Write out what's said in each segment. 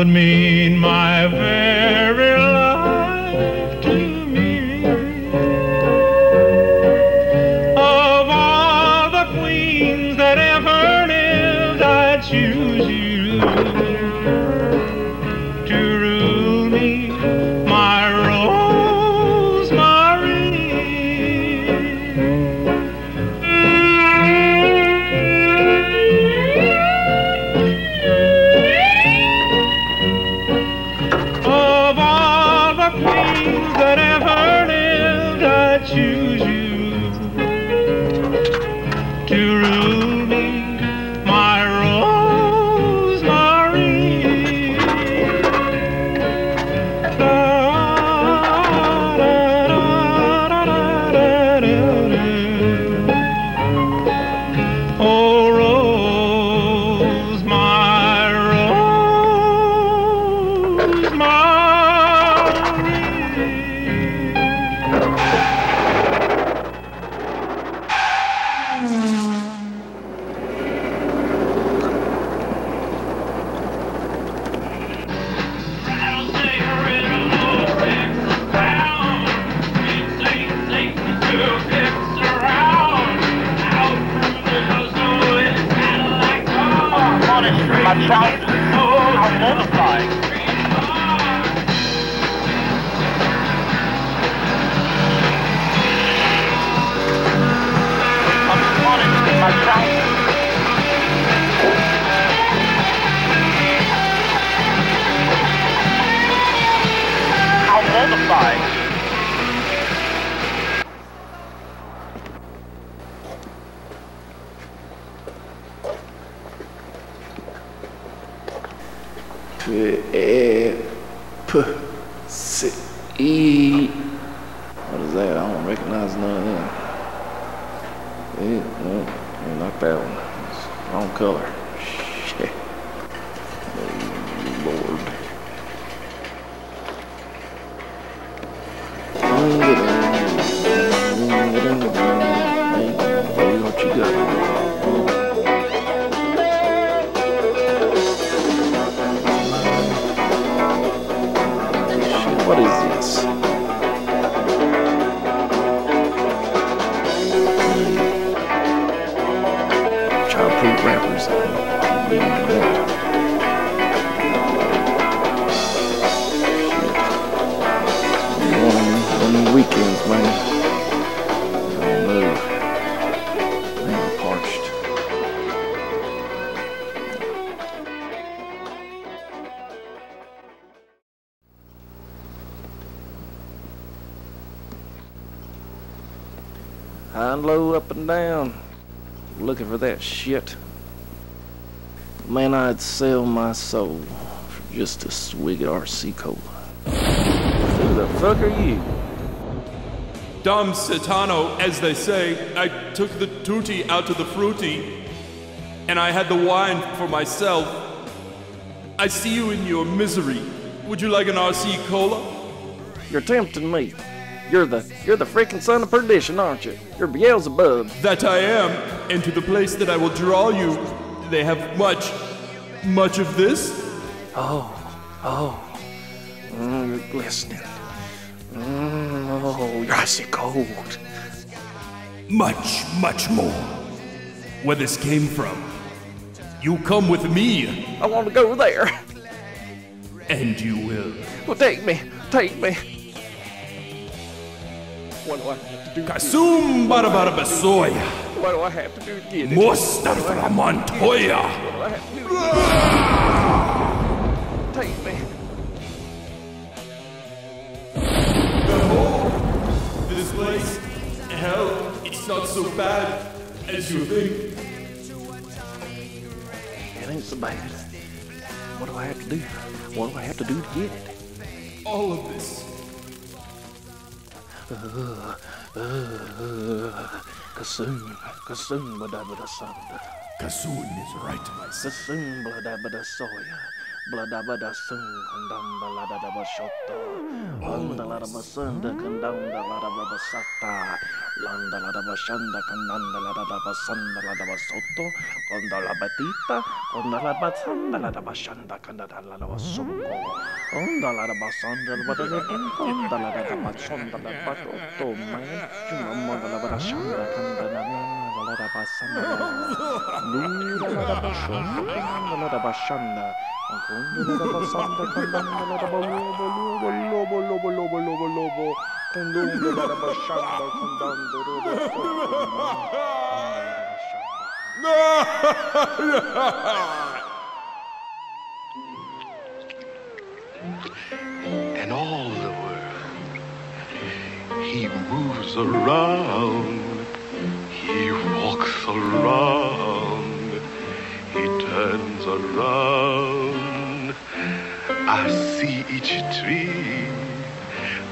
twould mean my very How High and low, up and down, looking for that shit. Man, I'd sell my soul for just a swig of RC Cola. Who the fuck are you? Dom Satano, as they say, I took the tutti out of the fruity, and I had the wine for myself. I see you in your misery. Would you like an RC cola? You're tempting me. You're the you're the freaking son of perdition, aren't you? You're Beelzebub. That I am, and to the place that I will draw you, they have much, much of this. Oh, oh, mm, you're glistening. Mm, oh, you're icy cold. Much, much more. Where this came from. You come with me, I want to go there. and you will. Well, take me, take me. What do I have to do? Kasum Barabara Basoya, What do I have to do to get it? Mustafa Montoya. What do I have to do? Take me. This not so bad as you think. It ain't so bad. What do I have to do? What do I have to do to get it? All of this. Kasoon, kasoon, badabada sanda. Kasoon is right, my son. Kasoon, bladabada soya. Bladabada sığından balada da şotta. Landalarımı sığındakından da laraba basakta. Landalara başandakından da larada basandalada basotto. Gondola batita, gondola basandalada başandakında da laraba sokko. Ondalara basandalada da gondola da basandalada basotto. Mayacım mandala başandakında da laraba basandalada. Lira da başandakında da laraba basandalada. And all the world. He moves around, he walks around, he turns I see each tree,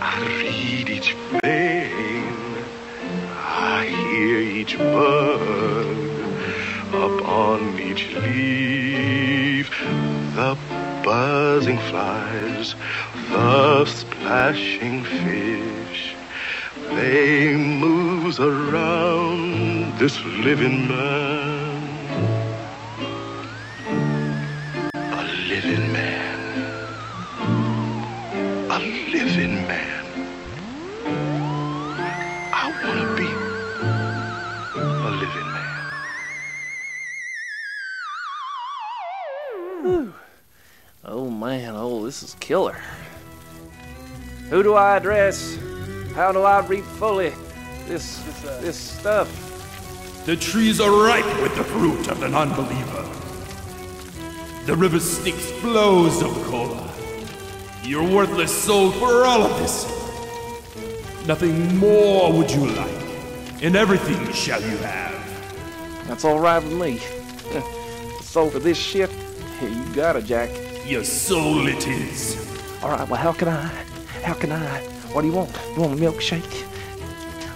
I read each vein, I hear each bird upon each leaf. The buzzing flies, the splashing fish, they moves around this living man. Oh man, oh, this is killer. Who do I address? How do I reap fully this this stuff? The trees are ripe with the fruit of the non-believer. The river Styx flows of cola. Your worthless soul for all of this. Nothing more would you like, and everything shall you have. That's all right with me. so for this shit, here you got it, Jack. Your soul it is. All right, well, how can I? How can I? What do you want? You want a milkshake?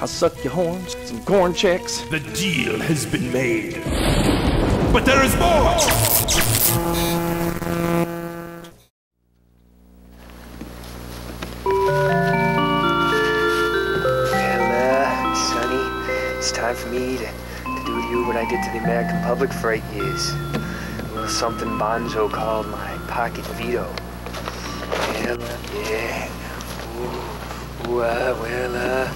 I'll suck your horns, some Corn Chex. The deal has been made. But there is more! Well, uh, Sonny, it's time for me to, to do to you what I did to the American public for eight years. Little something Bonzo called my pocket veto. Uh, yeah. Ooh, ooh, uh, well, uh,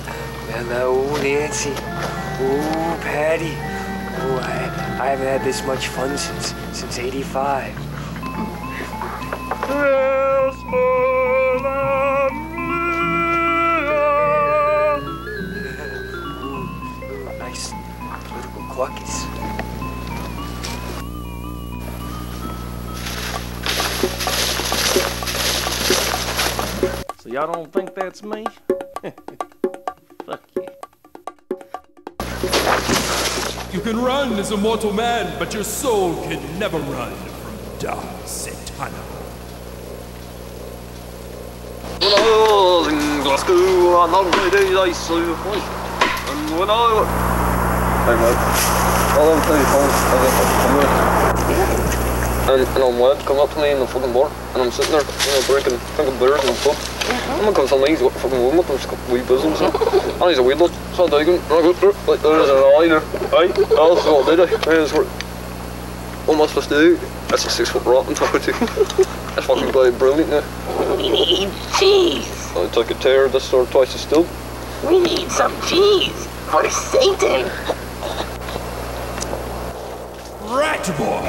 well, uh, ooh, Nancy. Ooh, Patty. Ooh, I, I haven't had this much fun since, since 85. So y'all don't think that's me? Fuck you. You can run as a mortal man, but your soul can never run from dark Satano. When I was in Glasgow, I never really I saw you. And when I was... Hey mate, all I'm telling you folks, I'm and, and I'm lad come up to me in the fucking bar, and I'm sitting there, you know, drinking, drinking beers in the pub. And man comes on me, he's got a fucking woman, and he's wee bosoms, and, and he's a wee lad. So I dig him, and I go, "Er, like, there's an eye there, aye, that's what I did, I. And it's what, what am I supposed to do? That's a six foot on top of it. That's fucking bloody brilliant, yeah. We need cheese. I took a tear of this store twice as still. We need some cheese for Satan. Rat boy!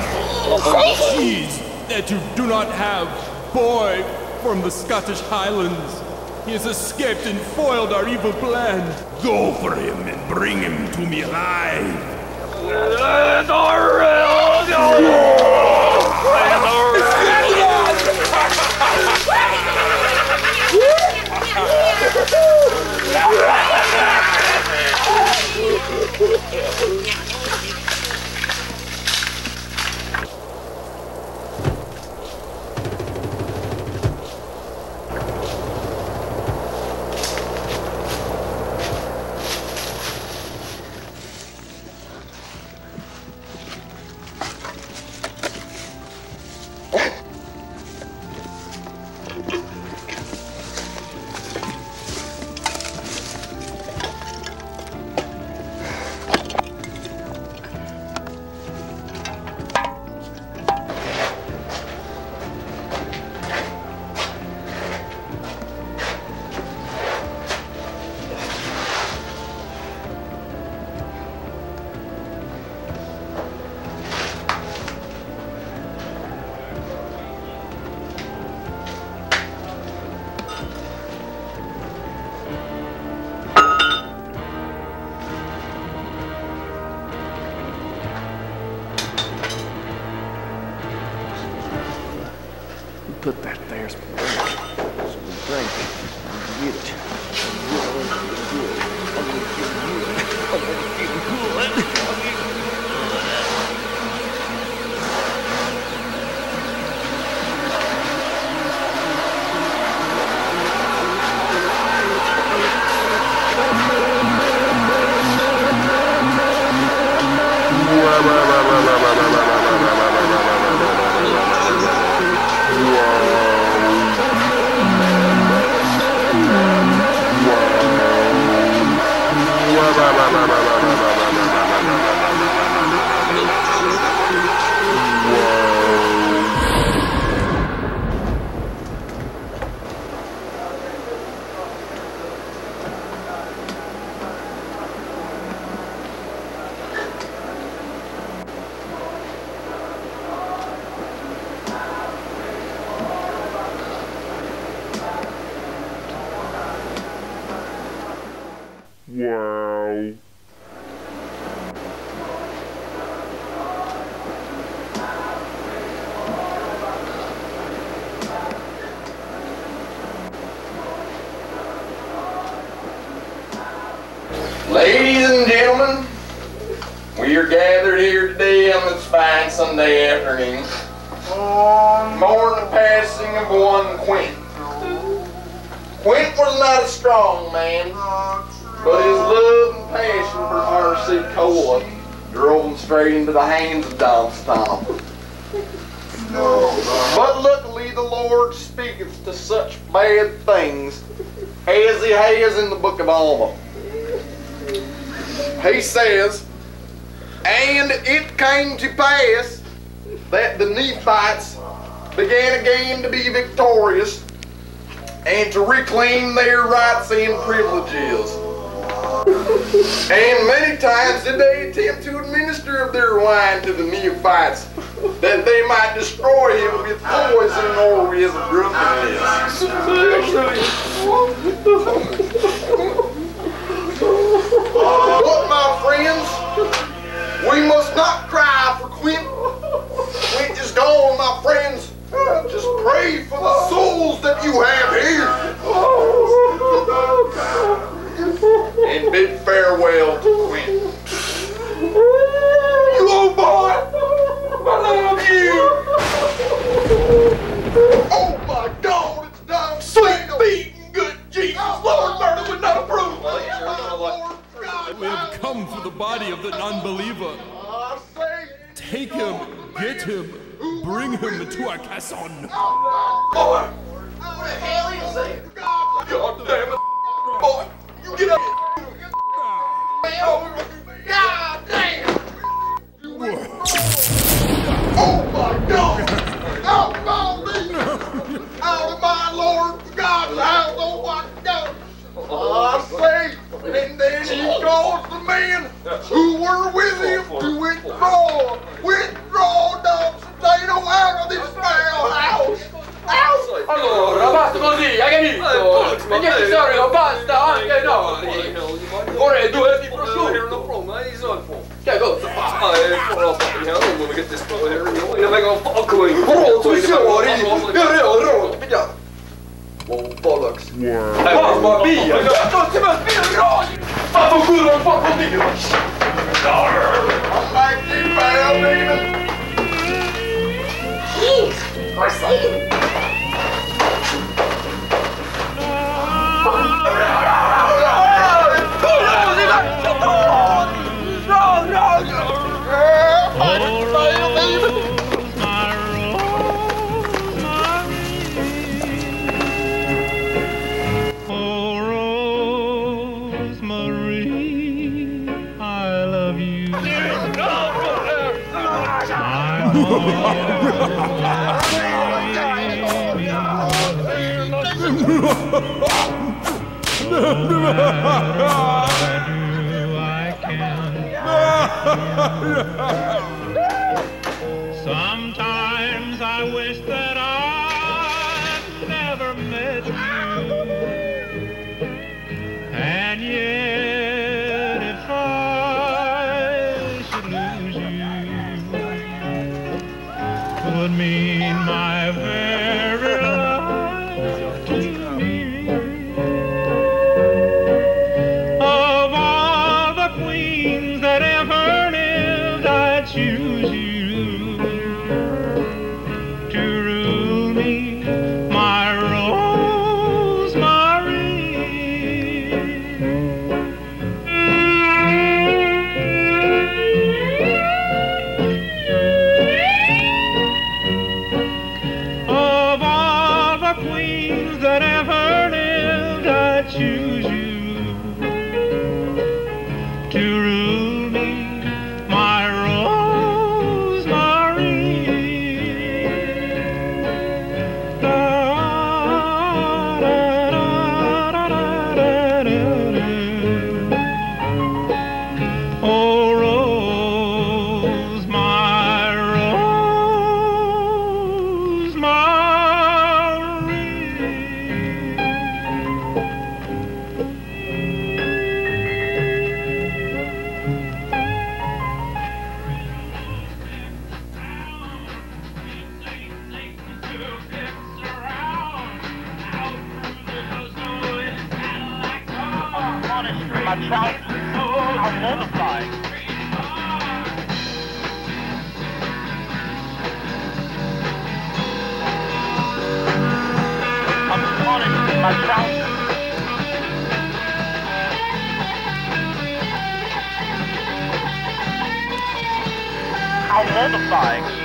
Cheese that you do not have, boy from the Scottish Highlands. He has escaped and foiled our evil plan. Go for him and bring him to me alive. Get it. Ladies and gentlemen, we are gathered here today on this fine Sunday afternoon. Mourn the passing of one Quint. Quint was not a strong man, but his love and passion for R.C. Cola drove him straight into the hands of Don Stomp. But luckily the Lord speaketh to such bad things as he has in the book of Alma. He says, And it came to pass that the Nephites began again to be victorious and to reclaim their rights and privileges. And many times did they attempt to administer of their wine to the Nephites, that they might destroy him with poison or with drunkenness. But my friends, to our. Boy, what the hell is it? God damn it, boy, you get up. God damn. Oh my God! Of me! Out of my Lord God's house! Oh my God! I say, and then he calls the men who were with him to withdraw, withdraw Dom Potato out of this foul house. Out! Allora, basta così, hai capito? E niente storico, basta, anche no. Vorrei due di prosciutto. Che cosa fa? Oh, tu signori! Io ne ho rotto, pigliato. Oh, bollocks. Mamma mia! Non si mi spiro i Vaffanculo, non fa Dio! I'm back to foul demon. Jeez, or Satan. Oh, Sometimes I wish that I'd never met you. And yet, punished for my trousers. How mortifying.